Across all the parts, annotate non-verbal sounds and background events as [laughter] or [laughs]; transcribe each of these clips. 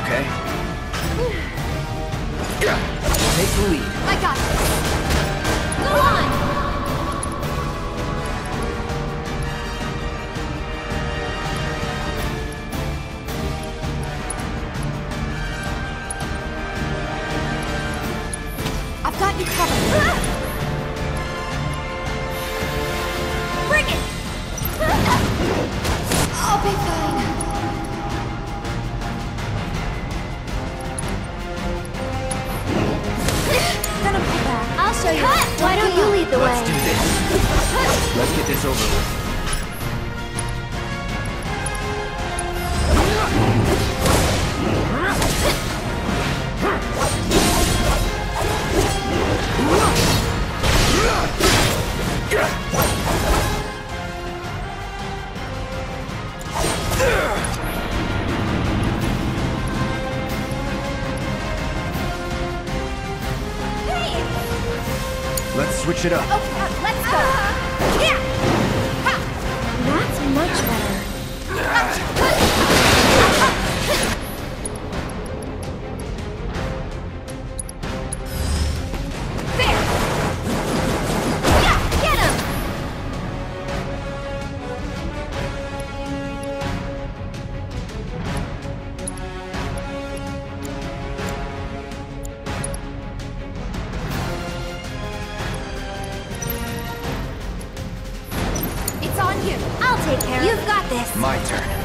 okay? Thank you. I'll take care You've got this. My turn.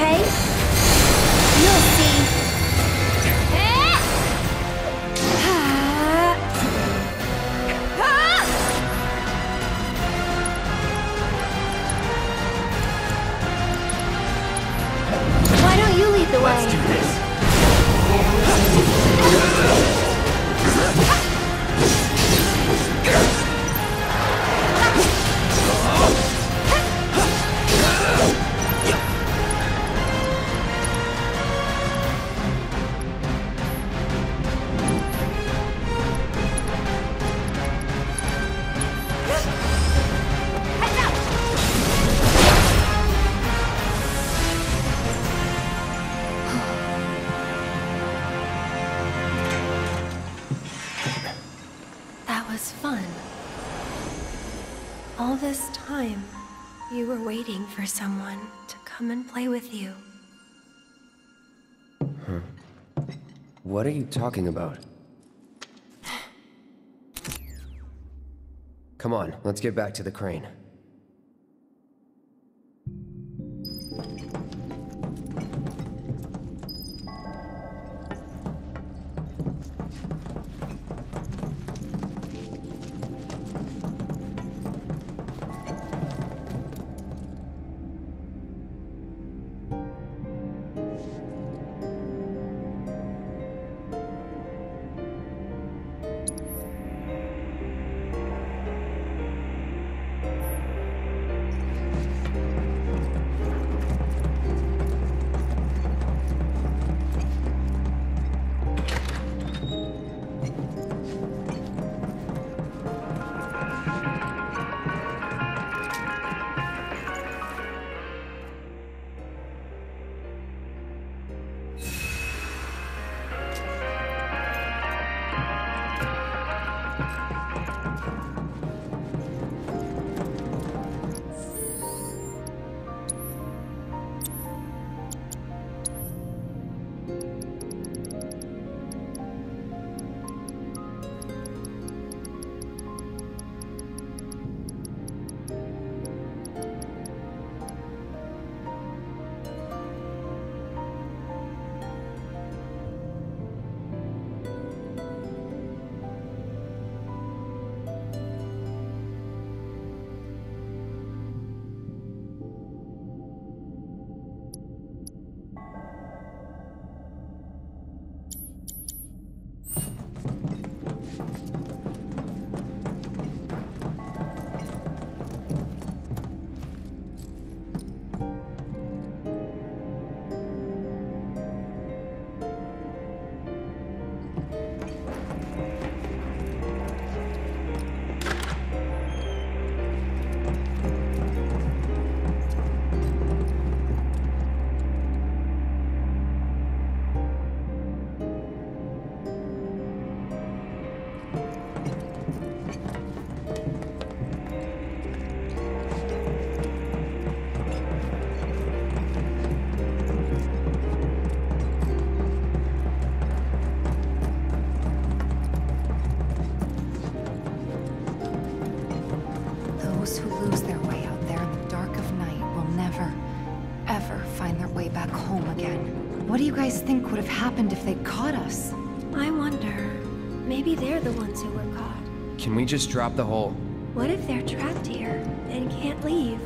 okay? You'll see. waiting for someone to come and play with you. Huh. What are you talking about? Come on, let's get back to the crane. Way back home again. What do you guys think would have happened if they'd caught us? I wonder. Maybe they're the ones who were caught. Can we just drop the whole... What if they're trapped here and can't leave?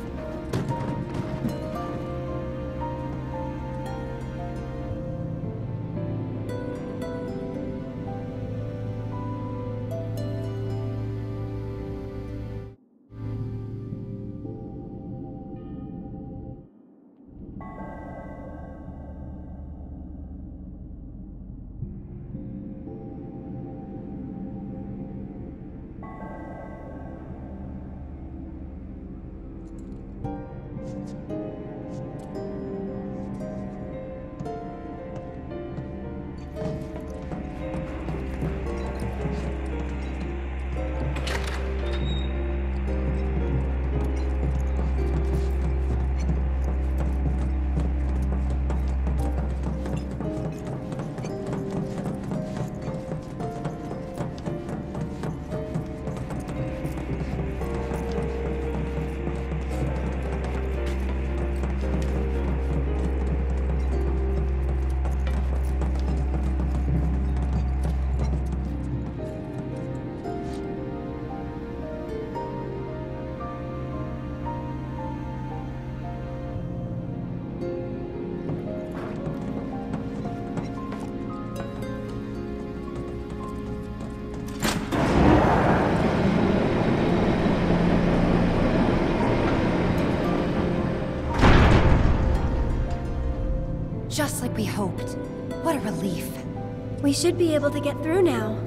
Should be able to get through now.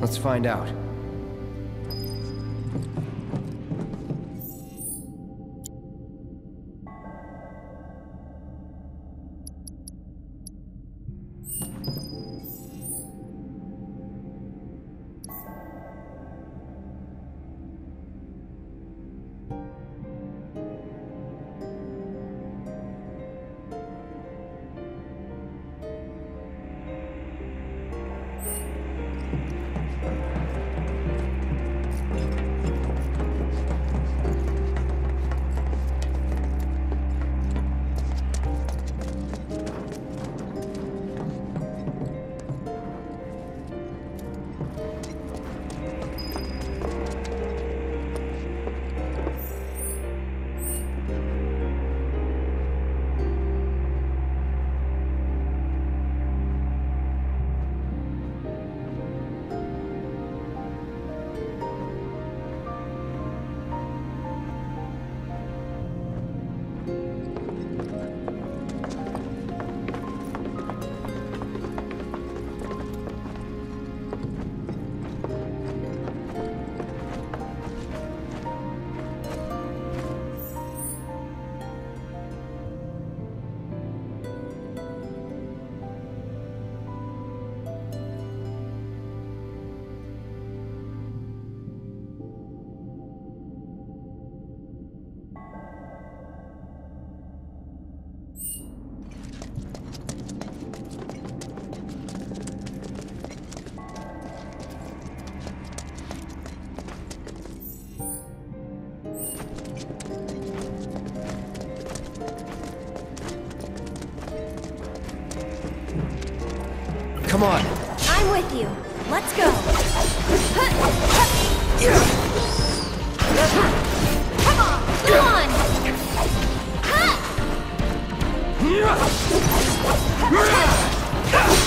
Let's find out. Come on. I'm with you. Let's go. Come on. Come on.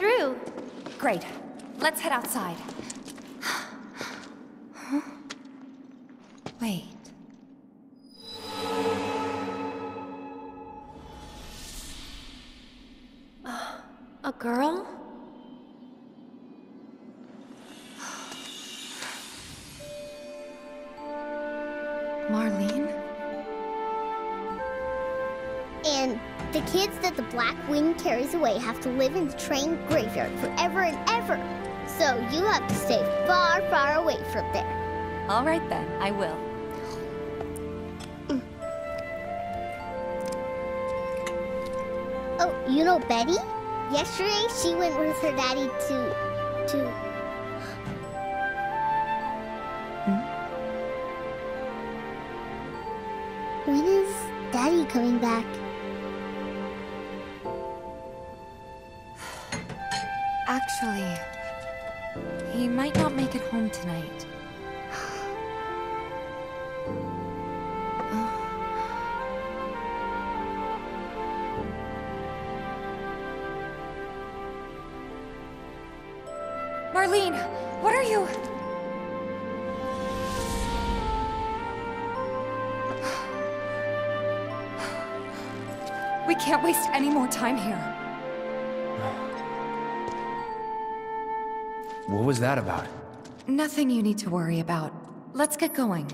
Through. Great. Let's head outside. Away have to live in the train graveyard forever and ever. So you have to stay far, far away from there. All right then, I will. Oh, you know Betty? Yesterday she went with her daddy to to Marlene, what are you? We can't waste any more time here. What was that about? Nothing you need to worry about. Let's get going.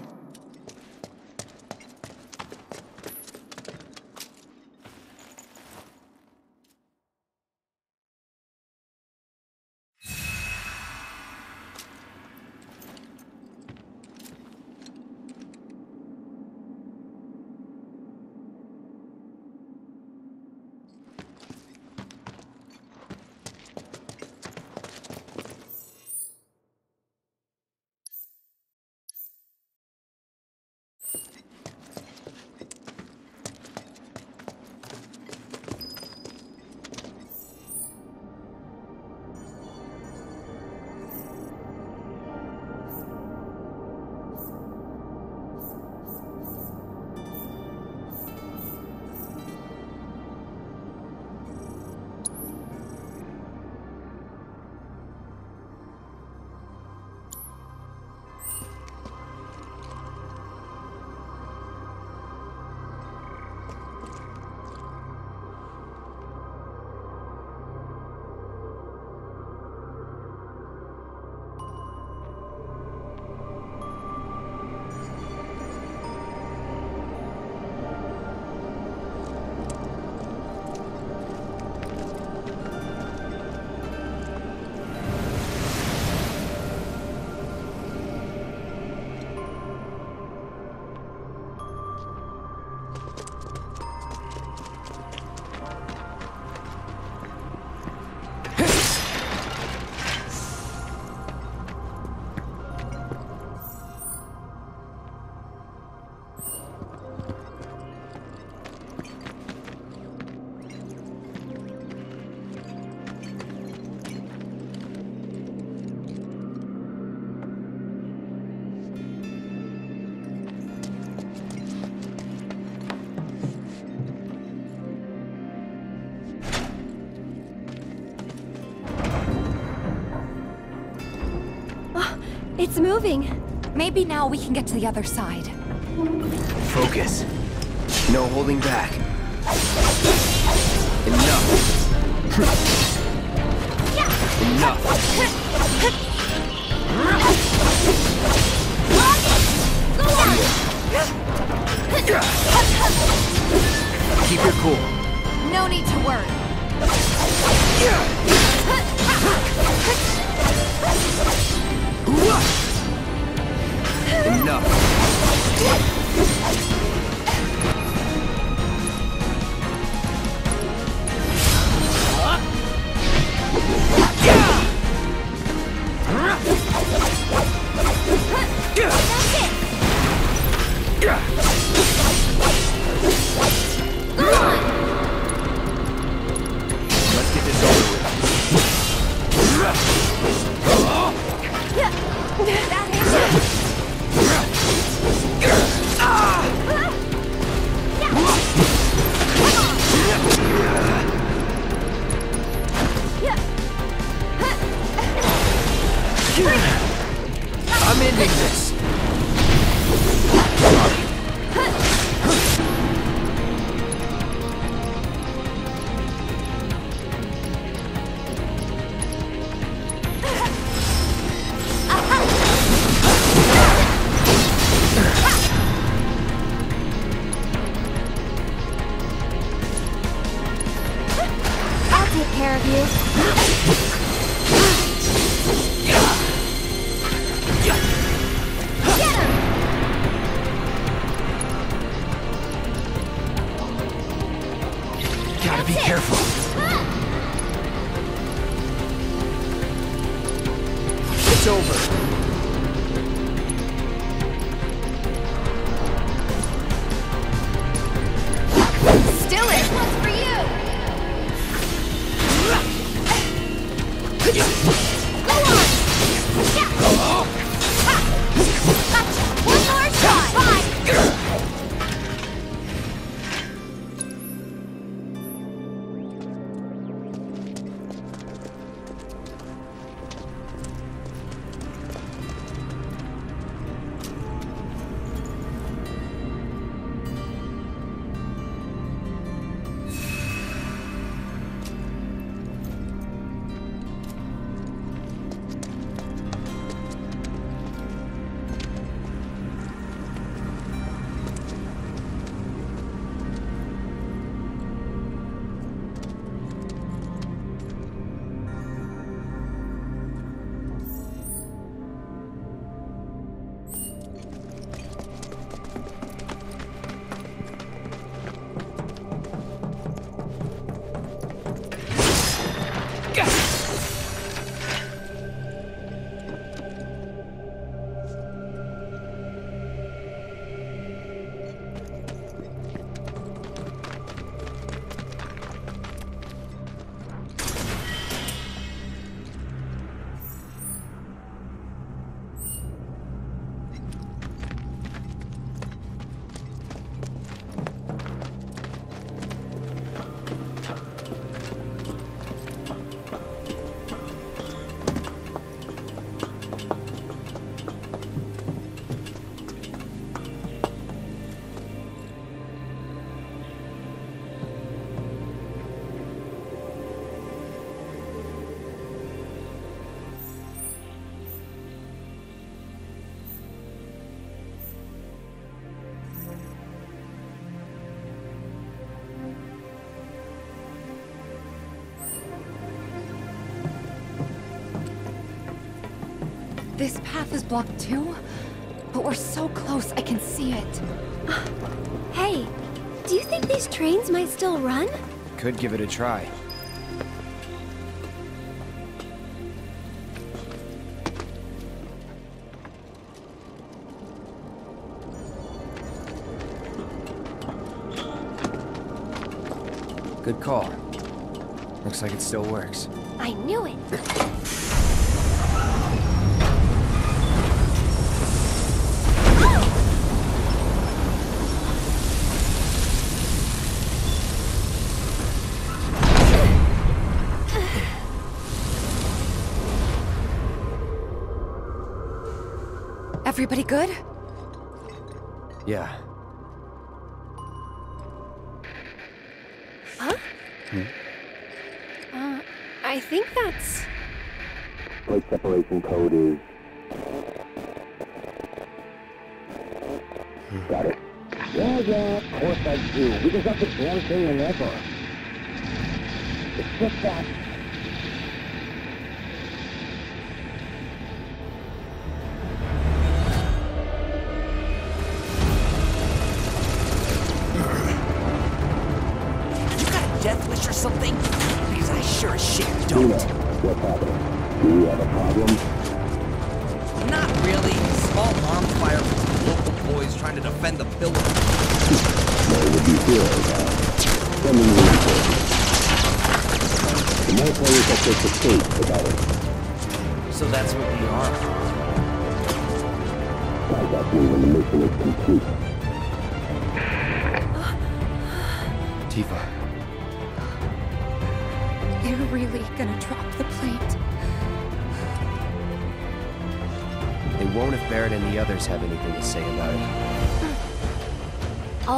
It's moving. Maybe now we can get to the other side. Focus. No holding back. Enough. Enough. Keep your cool. No need to worry. Enough. This path is blocked too? But we're so close, I can see it. [sighs] Hey, do you think these trains might still run? Could give it a try. Good call. Looks like it still works. I knew it. [laughs] Everybody good? Yeah. Huh? Hmm? Uh, I think that's... Plate separation code is. Got it. Yeah, yeah, of course I do. We just got the damn thing whenever. It's just that.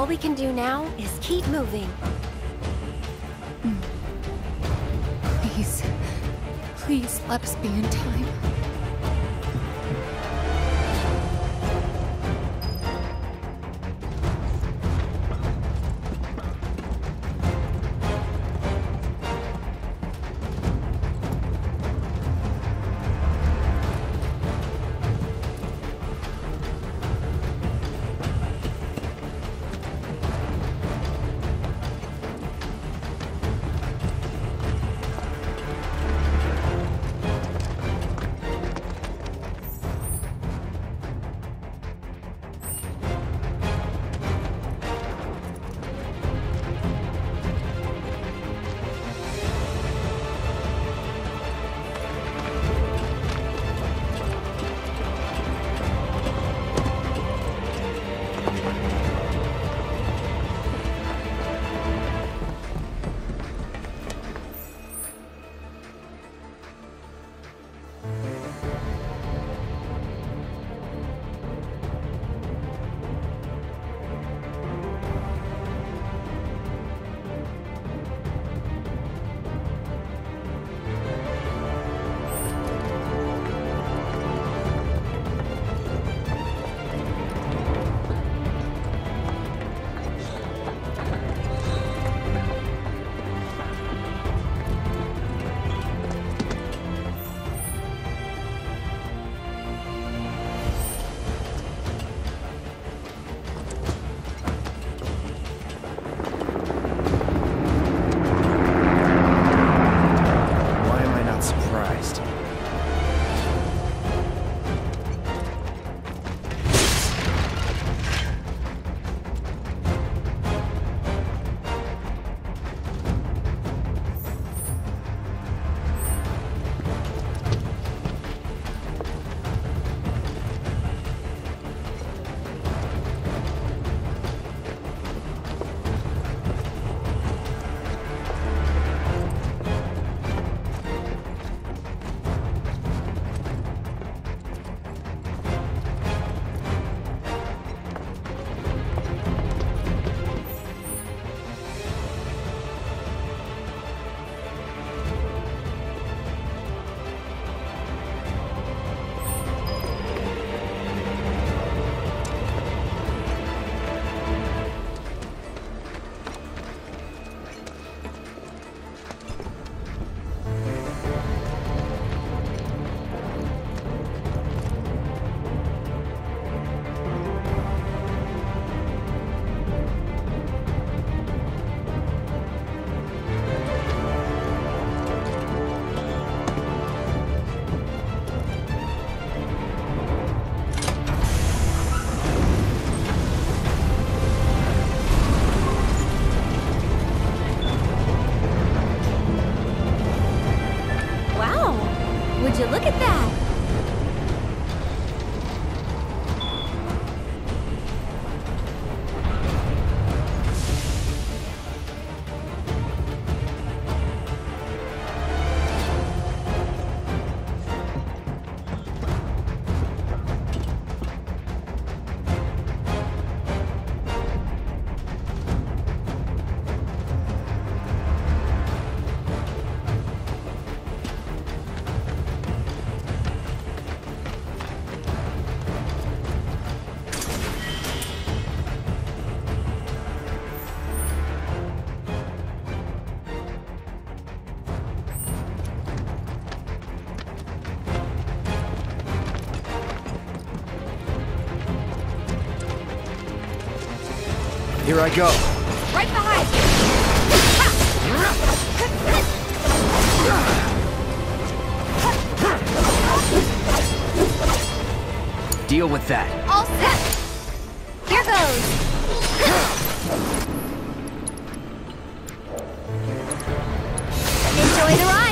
We can do now is keep moving. Hmm. Please. Please let us be in time. Here I go. Right behind you! Deal with that. All set! Here goes! Enjoy the ride!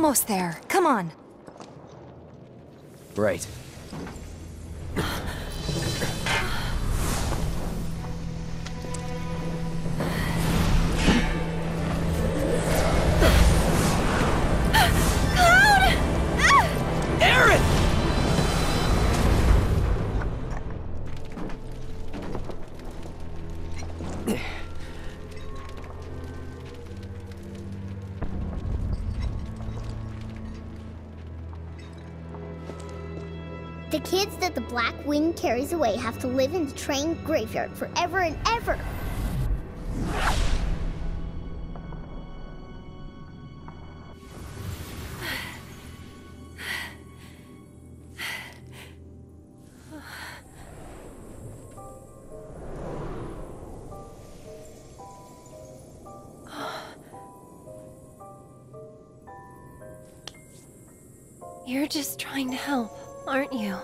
Almost there. Come on. Right. The kids that the Black Wing carries away have to live in the train graveyard forever and ever. You're just trying to help you?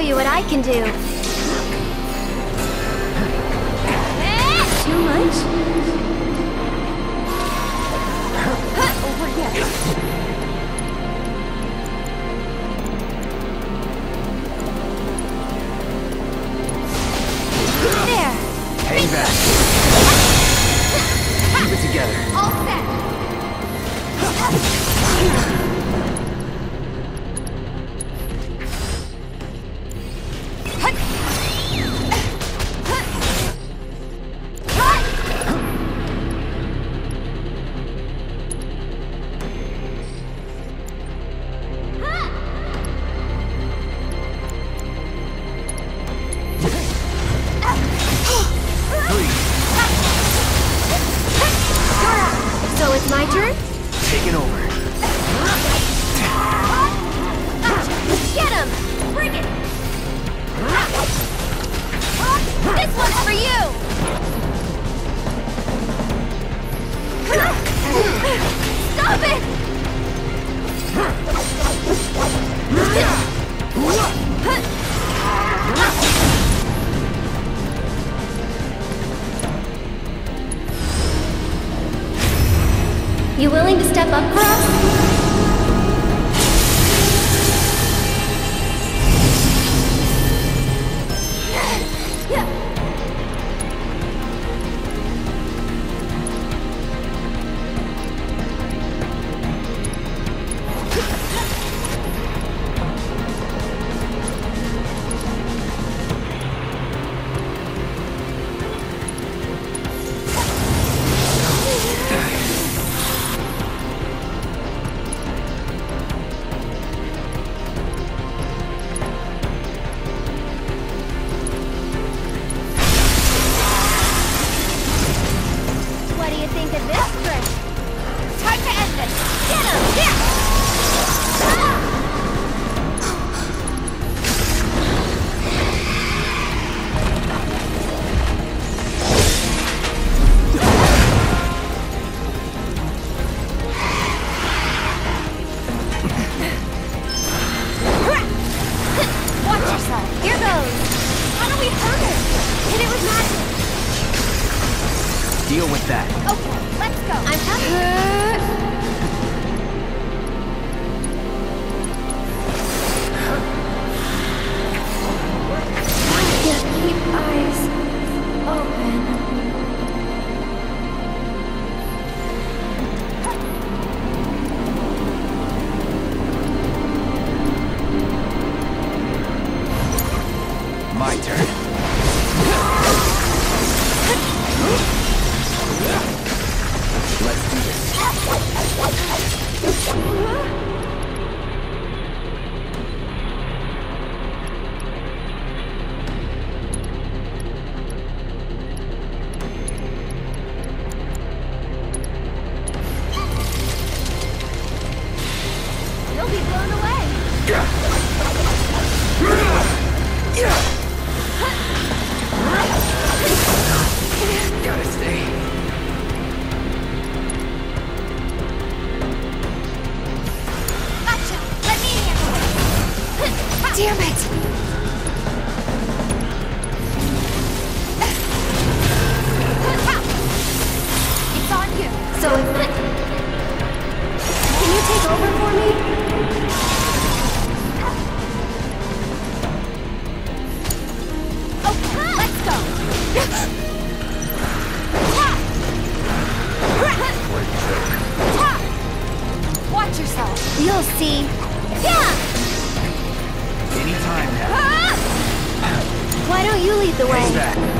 show you what I can do. Why don't you lead the way?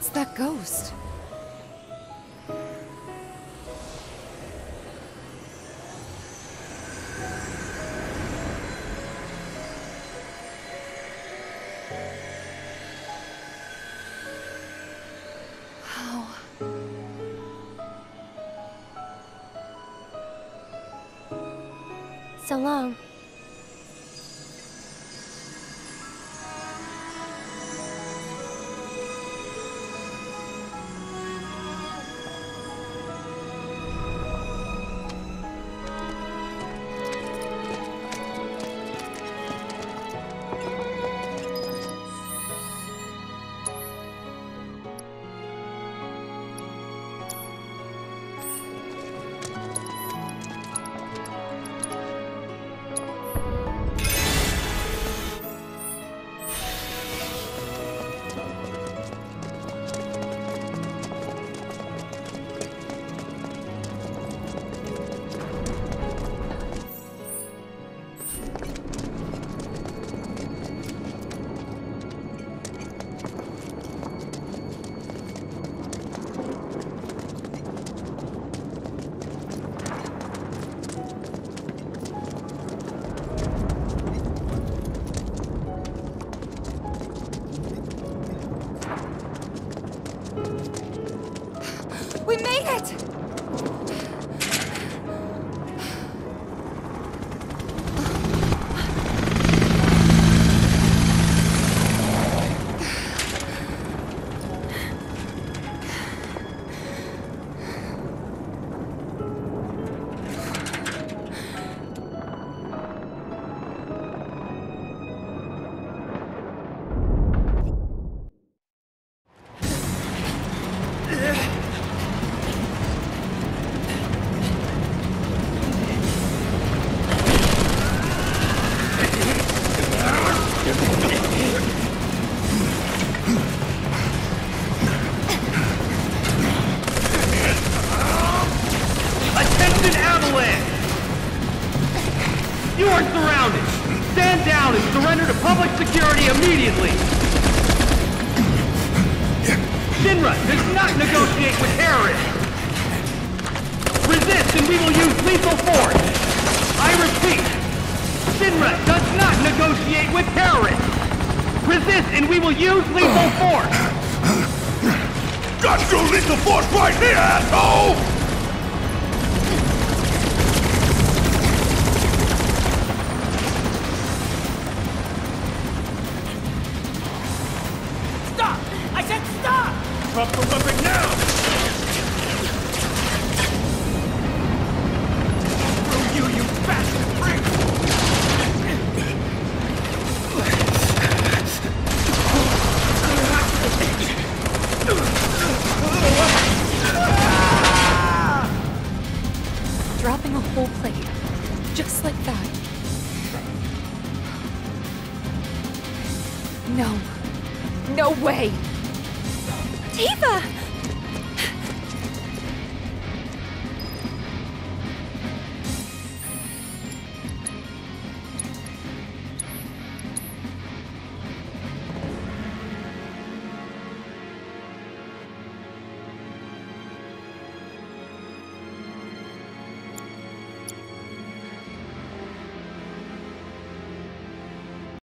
It's that ghost. So long.